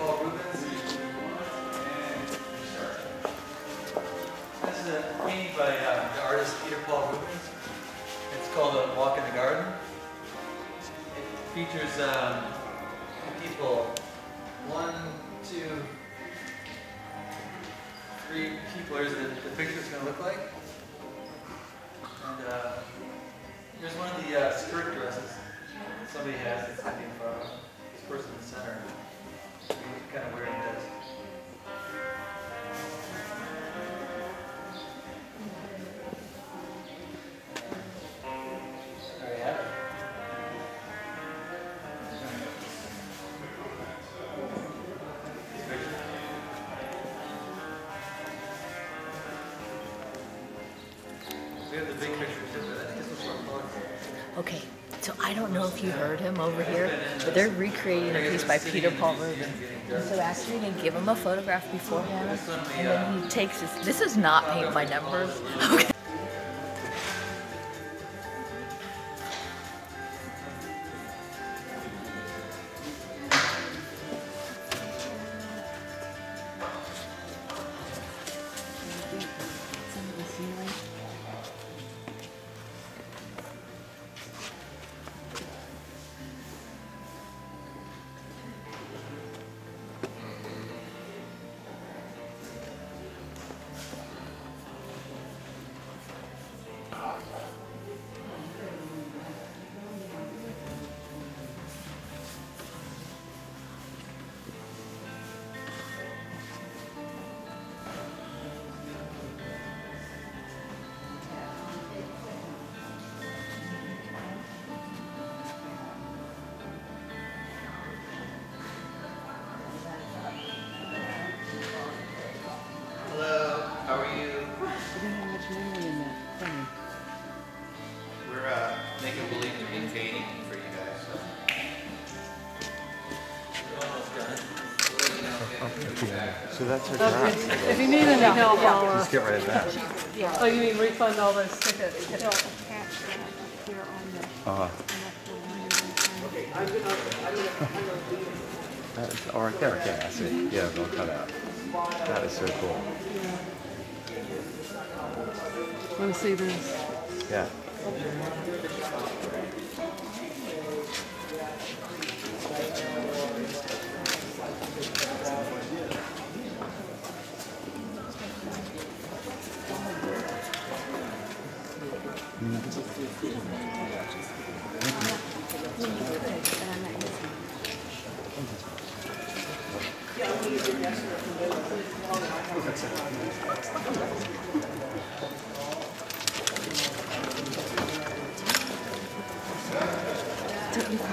Paul Rubens uh, This is a painting by uh, the artist Peter Paul Rubens. It's called A Walk in the Garden. It features um, people, one, two, three people is the, the it's going to look like. And uh, here's one of the uh, skirt dresses somebody has. It's Okay, so I don't know if you heard him over here, but they're recreating a piece by Peter Paul Rubens. And so actually they give him a photograph beforehand, and then he takes this. this is not paint by numbers. Okay. So that's her draft. If you need any help, I'll, uh, Let's get rid of that. oh, you mean refund all those tickets? They'll attach that here on the. Uh, that is, oh, right there. Okay, I see. Yeah, they'll cut out. That is so cool. Let me see this. Yeah. 这一块。